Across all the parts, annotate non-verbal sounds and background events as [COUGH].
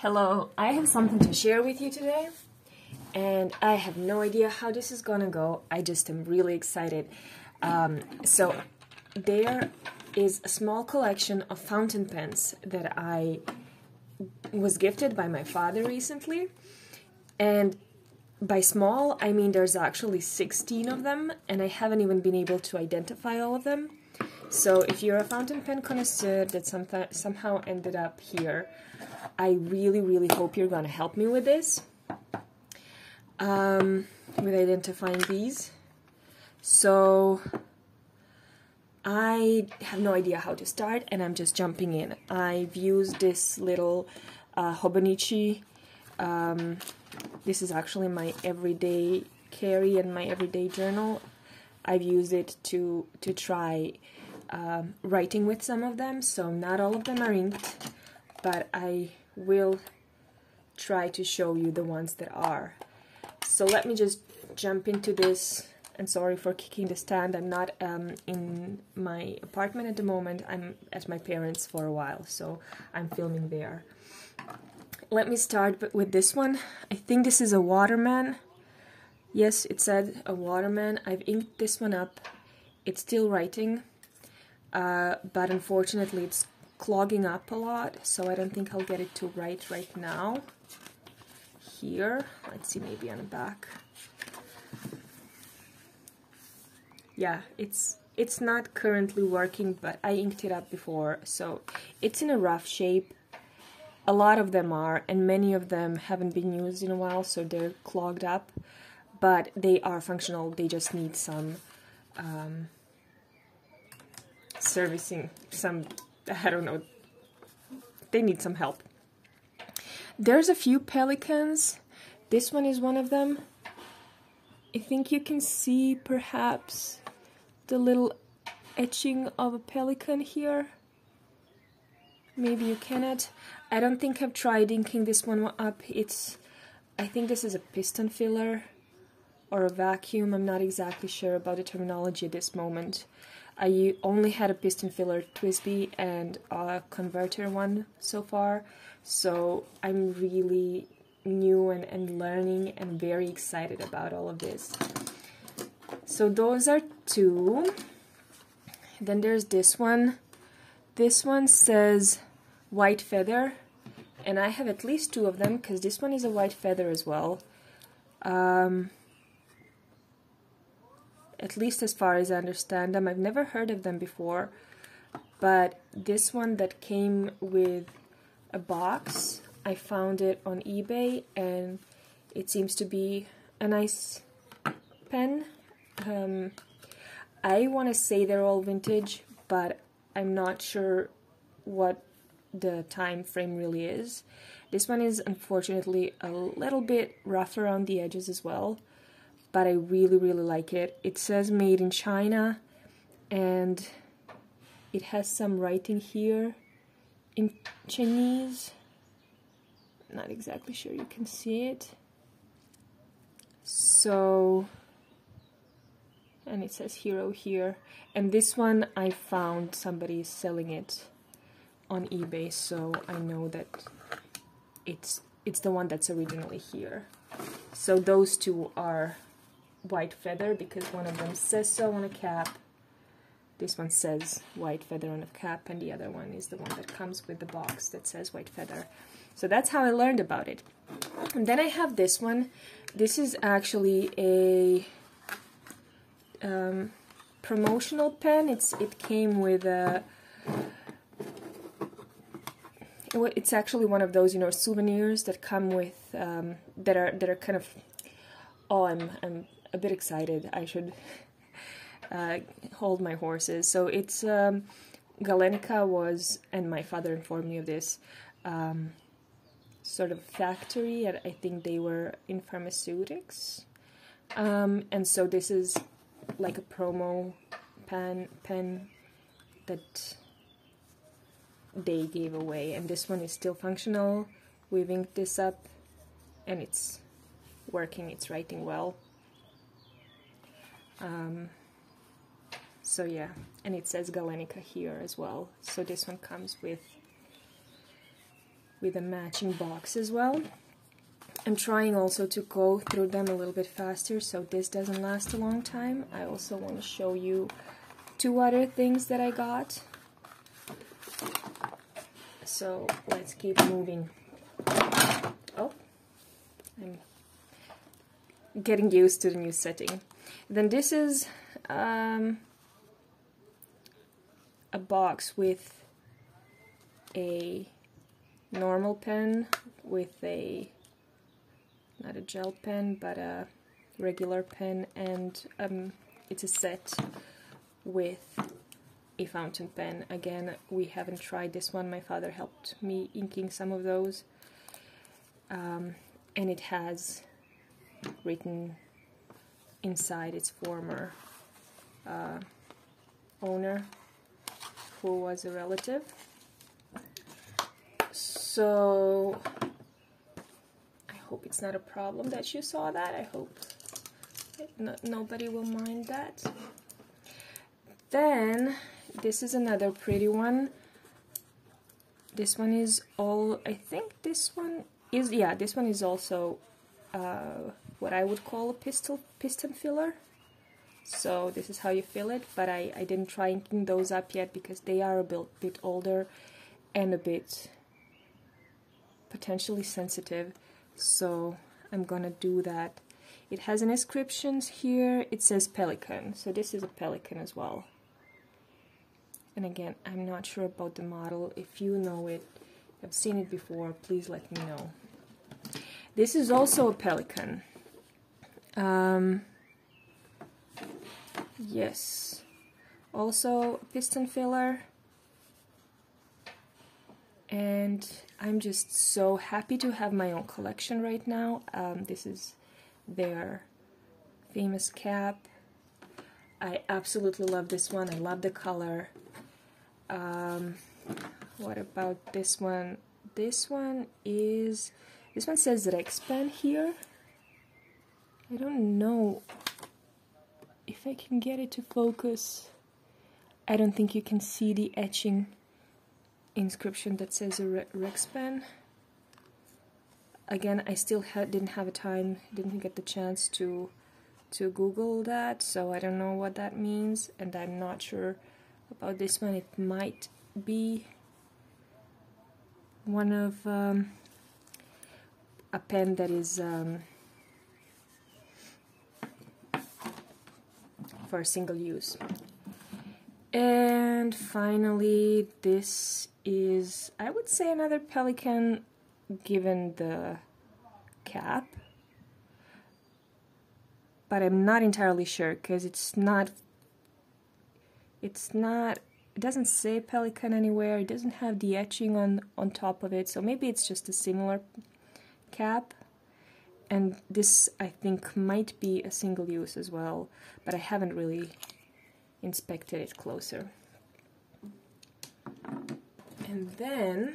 Hello, I have something to share with you today, and I have no idea how this is gonna go. I just am really excited. Um, so, there is a small collection of fountain pens that I was gifted by my father recently, and by small, I mean there's actually 16 of them, and I haven't even been able to identify all of them. So, if you're a fountain pen connoisseur that some somehow ended up here, I really, really hope you're going to help me with this, um, with identifying these. So, I have no idea how to start, and I'm just jumping in. I've used this little uh, Hobonichi. Um, this is actually my everyday carry and my everyday journal. I've used it to to try um, writing with some of them, so not all of them are inked, but I will try to show you the ones that are. So let me just jump into this and sorry for kicking the stand. I'm not um, in my apartment at the moment. I'm at my parents for a while, so I'm filming there. Let me start with this one. I think this is a Waterman. Yes, it said a Waterman. I've inked this one up. It's still writing, uh, but unfortunately it's clogging up a lot, so I don't think I'll get it to write right now. Here, let's see, maybe on the back. Yeah, it's it's not currently working, but I inked it up before, so it's in a rough shape. A lot of them are, and many of them haven't been used in a while, so they're clogged up. But they are functional. They just need some um, servicing, some I don't know. They need some help. There's a few Pelikans. This one is one of them. I think you can see perhaps the little etching of a pelican here. Maybe you cannot. I don't think I've tried inking this one up. It's, I think this is a piston filler or a vacuum. I'm not exactly sure about the terminology at this moment. I only had a piston filler TWSBI and a converter one so far, so I'm really new and, and learning and very excited about all of this. So those are two. Then there's this one. This one says white feather, and I have at least two of them because this one is a white feather as well. Um, at least as far as I understand them. I've never heard of them before, but this one that came with a box, I found it on eBay and it seems to be a nice pen. Um, I want to say they're all vintage, but I'm not sure what the time frame really is. This one is unfortunately a little bit rough around the edges as well but I really, really like it. It says made in China and it has some writing here in Chinese. Not exactly sure you can see it. So, and it says hero here. And this one I found somebody selling it on eBay, so I know that it's it's the one that's originally here. So those two are white feather because one of them says so on a cap. This one says white feather on a cap, and the other one is the one that comes with the box that says white feather. So that's how I learned about it. And then I have this one. This is actually a um, promotional pen. It's It came with a... It's actually one of those, you know, souvenirs that come with, um, that are that are kind of, oh, I'm, I'm a bit excited. I should uh, hold my horses. So it's um, Galenica was, and my father informed me of this, um, sort of factory. And I think they were in pharmaceutics. Um, and so this is like a promo pen pen that they gave away. And this one is still functional. We've inked this up, and it's working. It's writing well. Um, so yeah, and it says Galenica here as well. So this one comes with with a matching box as well. I'm trying also to go through them a little bit faster so this doesn't last a long time. I also want to show you two other things that I got. So let's keep moving. Oh, I'm getting used to the new setting. Then this is um, a box with a normal pen with a not a gel pen but a regular pen and um, it's a set with a fountain pen. Again we haven't tried this one. My father helped me inking some of those. Um, and it has written inside its former uh, owner who was a relative so I hope it's not a problem that you saw that. I hope no, nobody will mind that. Then this is another pretty one. This one is all, I think this one is, yeah, this one is also uh, what I would call a pistol piston filler. So this is how you fill it, but I, I didn't try inking those up yet because they are a bit, bit older and a bit potentially sensitive. So I'm gonna do that. It has an inscription here. It says Pelikan. So this is a Pelikan as well. And again I'm not sure about the model. If you know it have seen it before please let me know. This is also a Pelikan um, yes also piston filler and I'm just so happy to have my own collection right now. Um, this is their famous cap. I absolutely love this one. I love the color. Um, what about this one? This one is, this one says Rexpen here. I don't know if I can get it to focus. I don't think you can see the etching inscription that says a Rexpen. Again, I still ha didn't have a time, didn't get the chance to to Google that, so I don't know what that means, and I'm not sure about this one. It might be one of um, a pen that is um, for single use. And finally, this is, I would say, another Pelikan given the cap. But I'm not entirely sure because it's not, it's not, it doesn't say Pelikan anywhere. It doesn't have the etching on, on top of it. So maybe it's just a similar cap. And this, I think, might be a single use as well. But I haven't really inspected it closer. And then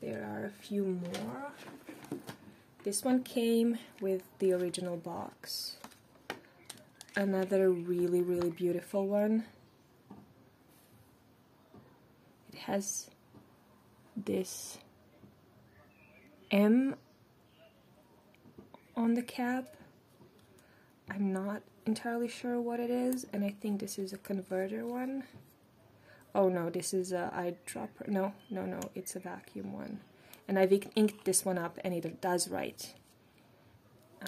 there are a few more. This one came with the original box. Another really, really beautiful one. It has this M on the cap. I'm not entirely sure what it is, and I think this is a converter one. Oh no, this is a eyedropper. No, no, no, it's a vacuum one. And I've inked this one up, and it does write.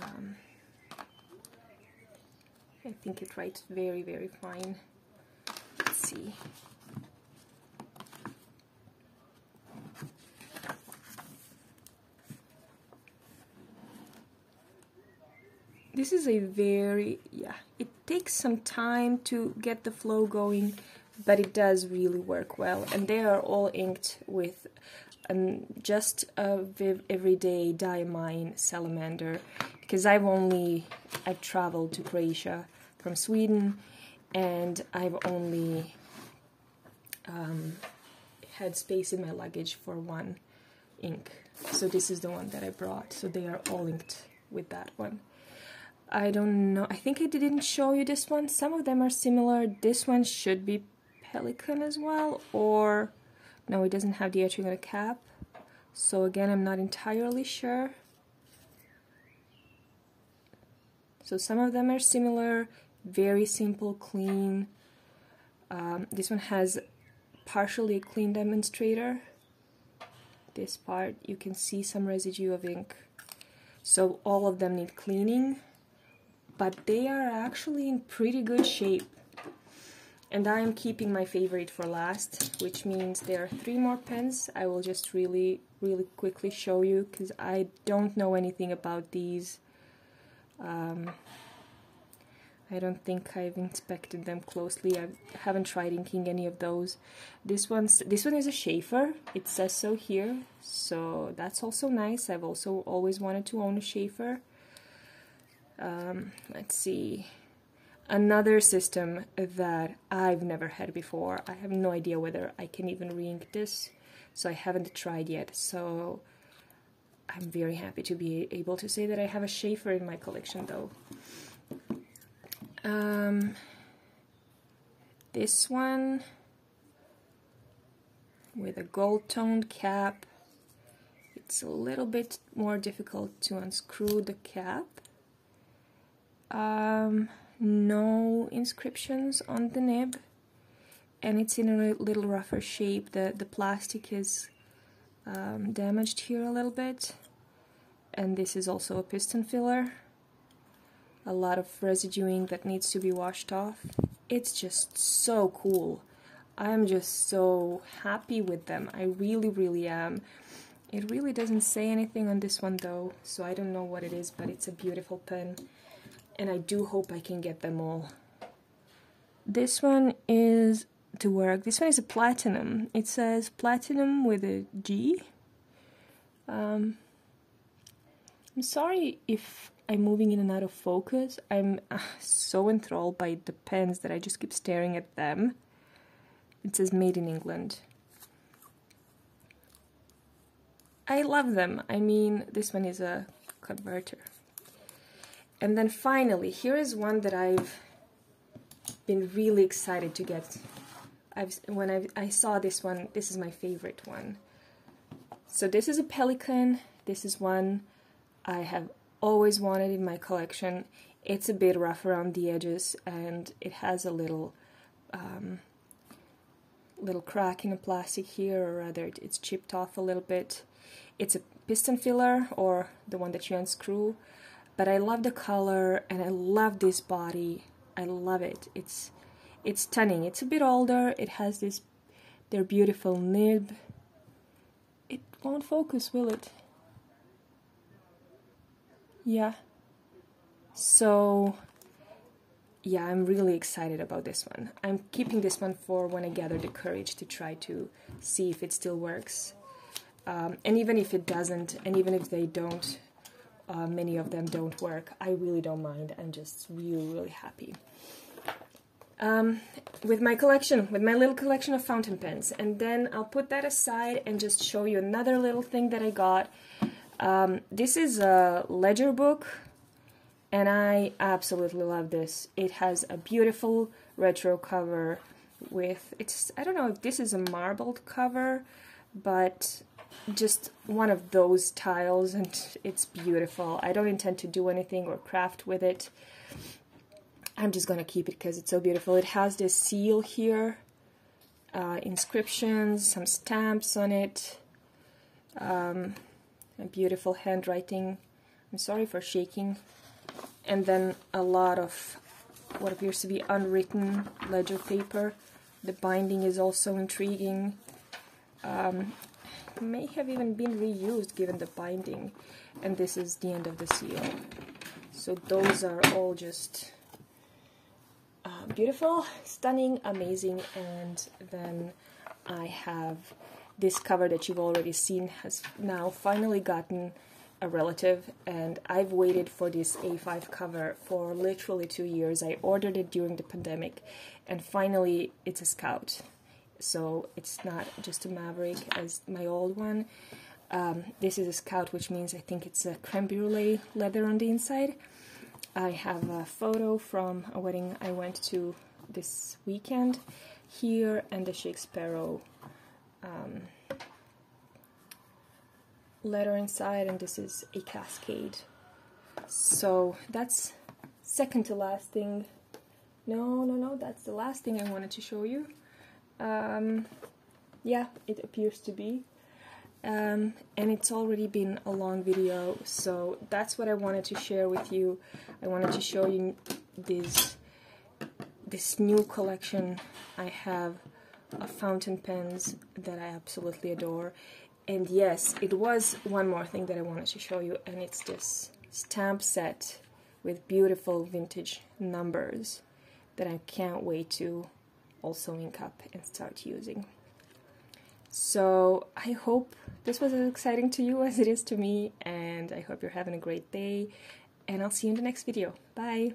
Um, I think it writes very, very fine. Let's see. This is a very yeah it takes some time to get the flow going but it does really work well. And they are all inked with um, just a everyday diamine salamander because I've only I've traveled to Croatia from Sweden and I've only um, had space in my luggage for one ink. So this is the one that I brought. So they are all inked with that one I don't know. I think I didn't show you this one. Some of them are similar. This one should be Pelikan as well, or no, it doesn't have the etching on the cap. So again, I'm not entirely sure. So some of them are similar, very simple, clean. Um, this one has partially a clean demonstrator. This part, you can see some residue of ink. So all of them need cleaning, but they are actually in pretty good shape. And I am keeping my favorite for last, which means there are three more pens. I will just really, really quickly show you because I don't know anything about these. Um, I don't think I've inspected them closely. I haven't tried inking any of those. This one's this one is a Sheaffer. It says so here, so that's also nice. I've also always wanted to own a Sheaffer. Um, let's see. Another system that I've never had before. I have no idea whether I can even re-ink this, so I haven't tried yet. So I'm very happy to be able to say that I have a Sheaffer in my collection, though. Um, this one with a gold toned cap. It's a little bit more difficult to unscrew the cap. Um, no inscriptions on the nib and it's in a little rougher shape. The, the plastic is um, damaged here a little bit and this is also a piston filler a lot of residue ink that needs to be washed off. It's just so cool. I'm just so happy with them. I really, really am. It really doesn't say anything on this one though, so I don't know what it is, but it's a beautiful pen. And I do hope I can get them all. This one is to work. This one is a platinum. It says platinum with a G. Um, I'm sorry if I'm moving in and out of focus. I'm uh, so enthralled by the pens that I just keep staring at them. It says made in England. I love them. I mean, this one is a converter. And then finally, here is one that I've been really excited to get. I've when I I saw this one, this is my favorite one. So this is a Pelikan. This is one I have always wanted in my collection. It's a bit rough around the edges and it has a little um, little crack in the plastic here or rather it's chipped off a little bit. It's a piston filler or the one that you unscrew but I love the color and I love this body. I love it. It's it's stunning. It's a bit older. It has this their beautiful nib. It won't focus, will it? Yeah. So, yeah, I'm really excited about this one. I'm keeping this one for when I gather the courage to try to see if it still works. Um, and even if it doesn't, and even if they don't, uh, many of them don't work, I really don't mind. I'm just really, really happy. Um, with my collection, with my little collection of fountain pens. And then I'll put that aside and just show you another little thing that I got um, this is a ledger book, and I absolutely love this. It has a beautiful retro cover with it's I don't know if this is a marbled cover, but just one of those tiles, and it's beautiful. I don't intend to do anything or craft with it. I'm just gonna keep it because it's so beautiful. It has this seal here, uh, inscriptions, some stamps on it. Um, beautiful handwriting. I'm sorry for shaking. And then a lot of what appears to be unwritten ledger paper. The binding is also intriguing. Um, may have even been reused given the binding. And this is the end of the seal. So those are all just uh, beautiful, stunning, amazing. And then I have this cover that you've already seen has now finally gotten a relative and I've waited for this A5 cover for literally two years. I ordered it during the pandemic and finally it's a Scout. So it's not just a Maverick as my old one. Um, this is a Scout which means I think it's a creme brulee leather on the inside. I have a photo from a wedding I went to this weekend here and the Shakespeare um, letter inside and this is a cascade so that's second to last thing no no no that's the last thing I wanted to show you um, yeah it appears to be. Um, and it's already been a long video so that's what I wanted to share with you. I wanted to show you this this new collection I have of fountain pens that I absolutely adore. And yes it was one more thing that I wanted to show you and it's this stamp set with beautiful vintage numbers that I can't wait to also ink up and start using. So I hope this was as exciting to you [LAUGHS] as it is to me, and I hope you're having a great day, and I'll see you in the next video. Bye!